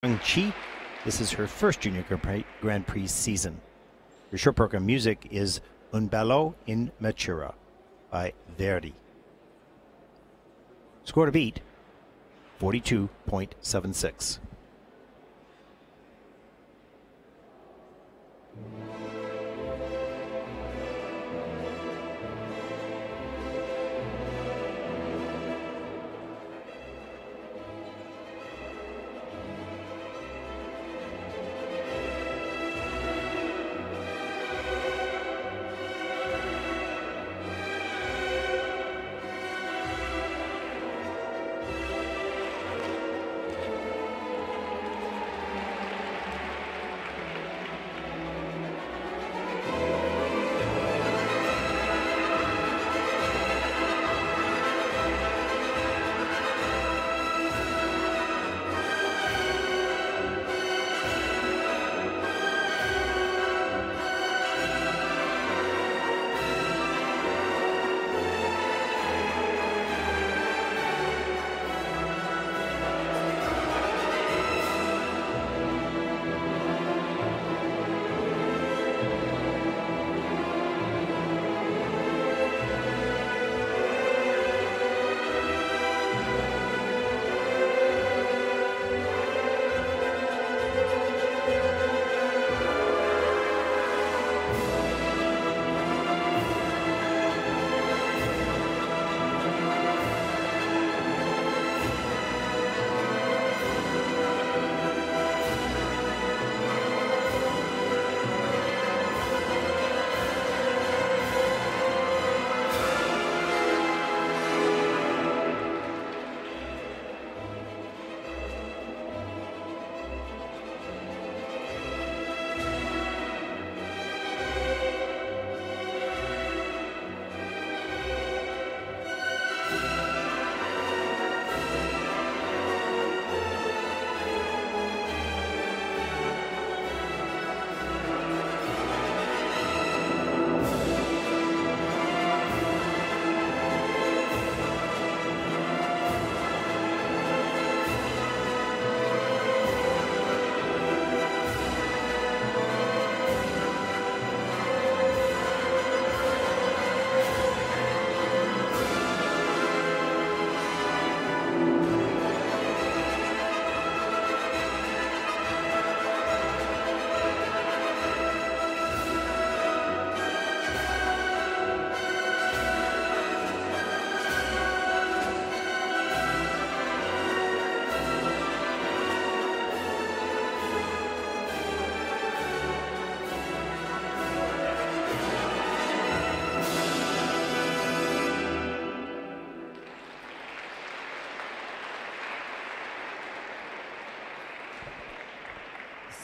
Chi. This is her first Junior Grand Prix season. Her short program music is Un ballo in maschera by Verdi. Score to beat 42.76.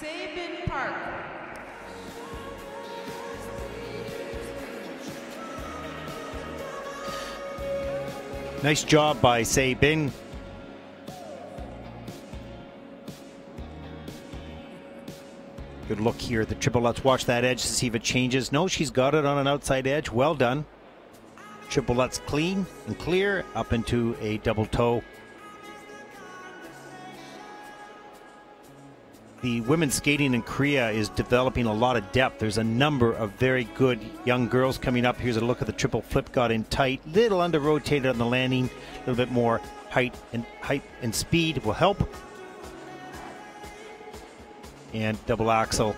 Se Bin Park. Nice job by Sabin. Good look here the triple. Let's watch that edge to see if it changes. No, she's got it on an outside edge. Well done. Triple Lutz clean and clear up into a double toe. The women's skating in Korea is developing a lot of depth. There's a number of very good young girls coming up. Here's a look at the triple flip. Got in tight, little under rotated on the landing. A little bit more height and height and speed will help. And double axel.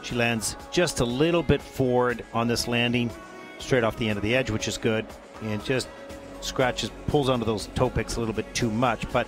She lands just a little bit forward on this landing, straight off the end of the edge, which is good. And just scratches, pulls onto those toe picks a little bit too much. But